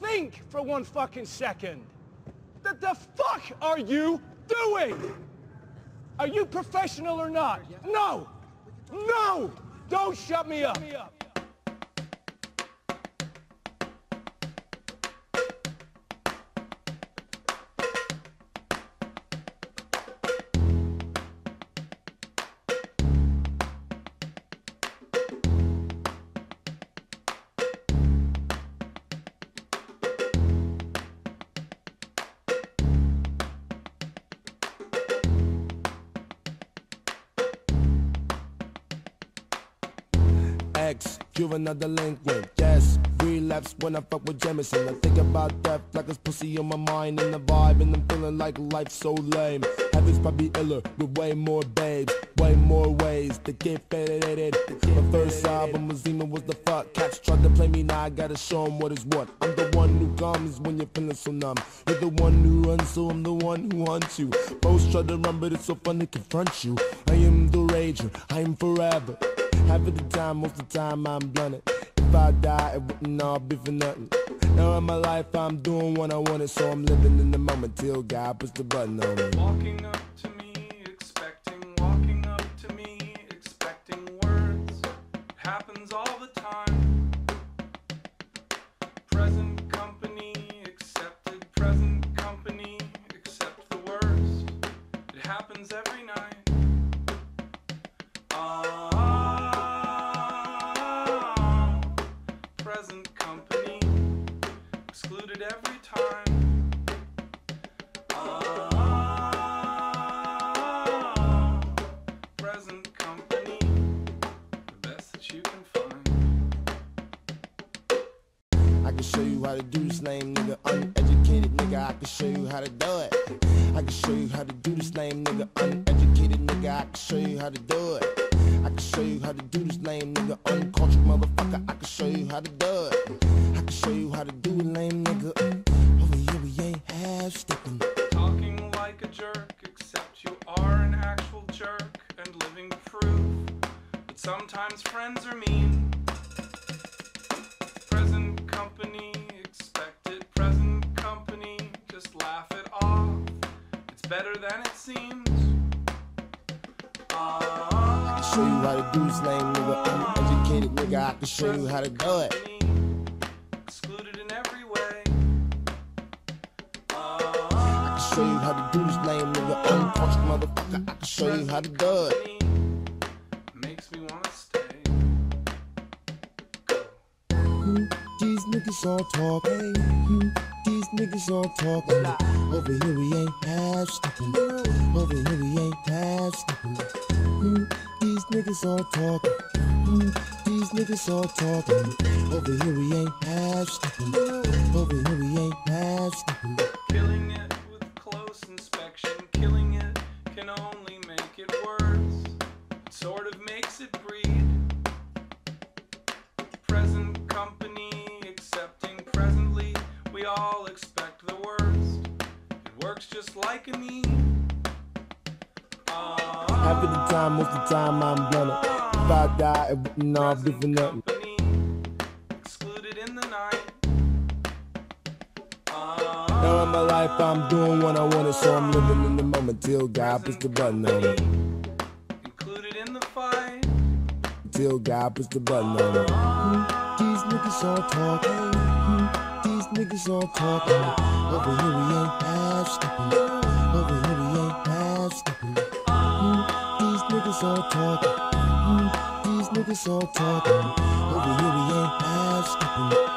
Think for one fucking second. What the fuck are you doing? Are you professional or not? No! No! Don't shut me up! X, juvenile delinquent. Yes, relapse when I fuck with Jameson. I think about death like it's pussy on my mind and the vibe, and I'm feeling like life's so lame. Heaven's probably iller with way more babes, way more ways to get faded. My first album was Zima was the fuck. Cats tried to play me, now I gotta show 'em what is what. I'm the one who comes when you're feeling so numb. You're the one who runs, so I'm the one who hunts you. Most try to run, but it's so fun to confront you. I am the rager, I am forever. Half of the time, most of the time I'm blunted. If I die, it wouldn't all be for nothing. Now in my life, I'm doing what I wanted, so I'm living in the moment till God puts the button on me. Walking up to me, I can show you how to do this lame nigga, uneducated nigga. I can show you how to do it. I can show you how to do this lame nigga, uneducated nigga. I can show you how to do it. I can show you how to do this lame nigga, uncultured motherfucker. I can show you how to do it. I can show you how to do it, lame nigga. Over here we ain't half stepping. Talking like a jerk, except you are an actual jerk and living proof. But sometimes friends are mean. Show you how to do this lame nigga, uneducated nigga. I can show you how to do it. Excluded in every way. I can show you how to do this lame nigga, uncultured motherfucker. I can show you how to do it. Makes me wanna stay. These niggas all talk. These niggas all talk. Over here we ain't half stepping. Over here we ain't half stepping. Niggas all talk. Mm, these niggas all talking. Over here we ain't half stepping. Over here Half of the time, most of the time I'm blunted. If I die, it wouldn't all be for nothing. Excluded in the night. Now in my life, I'm doing what I wanted, so I'm living in the moment till God puts the button on me. Included in the fight. Till God puts the button on me. These niggas all talking. These niggas all talking. Over here we ain't half stepping. Over here we all talking. Mm, these niggas all talking. Over here we ain't half stepping.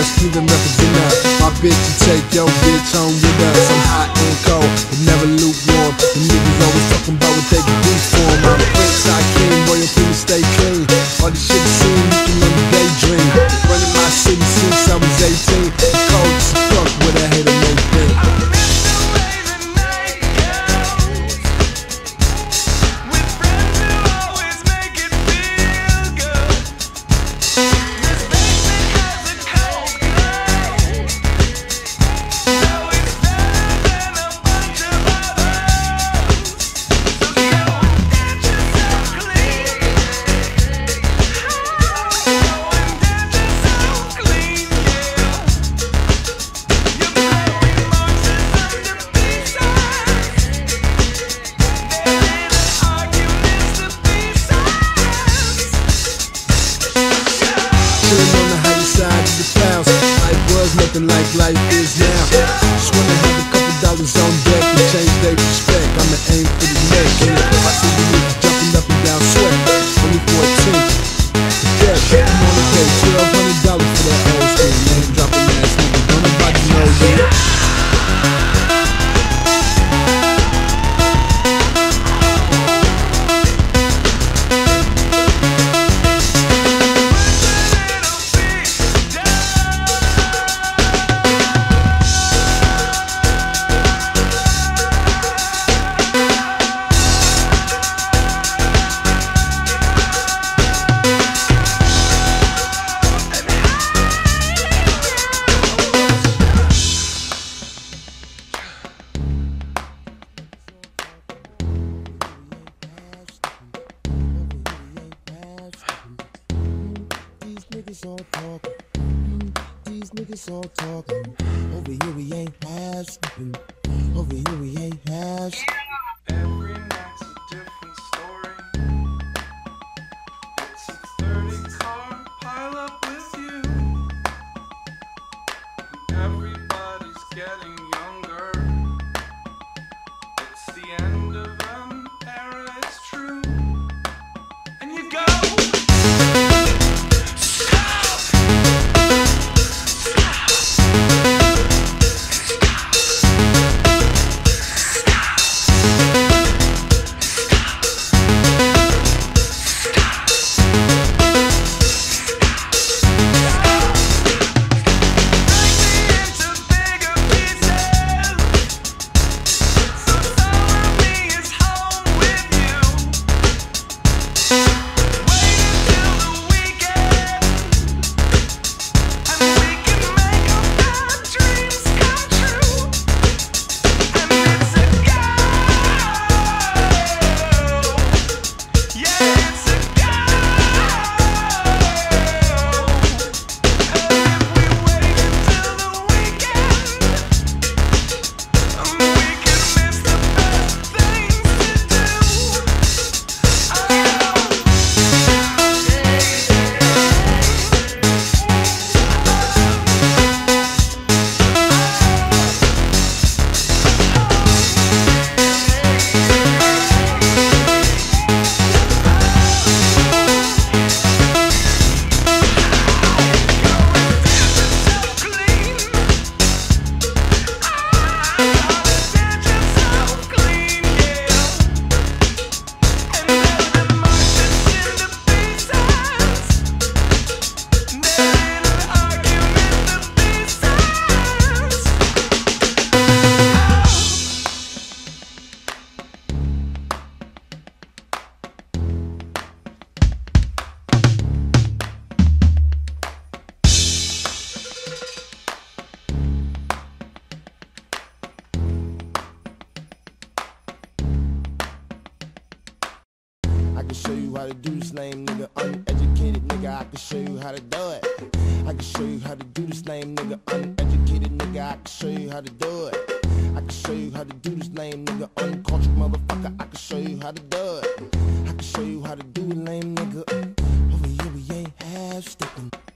West Cleveland represent us. My bitch, you take your bitch home with us. I'm hot and cold, but never lukewarm. The niggas always talking about what they can do for 'em. I'm Prince, I Like life is now. Just wanna have a couple dollars on deck and change their niggas all talking. These niggas all talking. Over here we ain't half. Over here we ain't half. Every night's a different story. It's a 30 car pile up with you. Everybody's getting to do this lame nigga. Uneducated nigga, I can show you how to do it. I can show you how to do this lame nigga. Uneducated nigga, I can show you how to do it. I can show you how to do this lame nigga. Uncultured motherfucker, I can show you how to do it. I can show you how to do it, lame nigga. Over here we ain't half stepping.